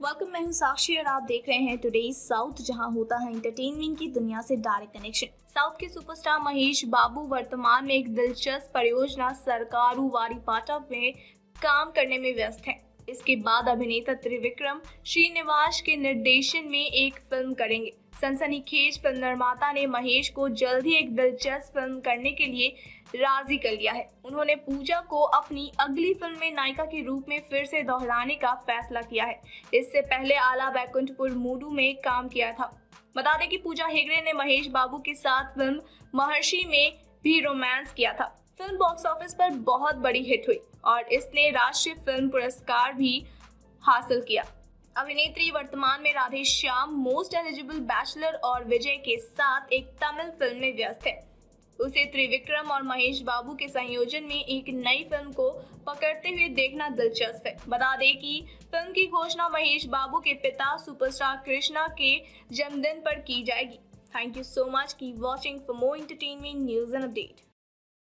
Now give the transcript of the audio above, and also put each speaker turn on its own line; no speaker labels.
Welcome मैं हूँ साक्षी और आप देख रहे हैं टुडे साउथ जहाँ होता है एंटरटेनमेंट की दुनिया से डायरेक्ट कनेक्शन साउथ के सुपरस्टार महेश बाबू वर्तमान में एक दिलचस्प परियोजना सरकारू वारी पाटा में काम करने में व्यस्त हैं। इसके बाद अभिनेता त्रिविक्रम श्रीनिवास के निर्देशन में एक फ़िल्म करेंगे सनसनीखेज फ़िल्म निर्माता ने महेश को जल्द ही एक दिलचस्प फ़िल्म करने के लिए राज़ी कर लिया है। उन्होंने पूजा को अपनी अगली फ़िल्म में नायिका के रूप में फिर से दोहराने का फैसला किया है। इससे पहले आला बैकुंठपुर मूडू में काम किया था। बता दें कि पूजा हेगड़े ने महेश बाबू के साथ फ़िल्म महर्षि में भी रोमांस किया था। फ़िल्म बॉक्स ऑफ़िस पर बहुत बड़ी हिट हुई और इसने राष्ट्रीय फ़िल्म पुरस्कार भी हासिल किया। अभिनेत्री वर्तमान में Radhe Shyam, most eligible bachelor और विजय के साथ एक तमिल फ़िल्म में व्यस्त है। उसे त्रिविक्रम और महेश बाबू के संयोजन में एक नई फ़िल्म को पकड़ते हुए देखना दिलचस्प है। बता दें कि फ़िल्म की घोषणा महेश बाबू के पिता सुपरस्टार कृष्णा के जन्मदिन पर की जाएगी। थैंक यू सो मच की watching for more entertainment news and update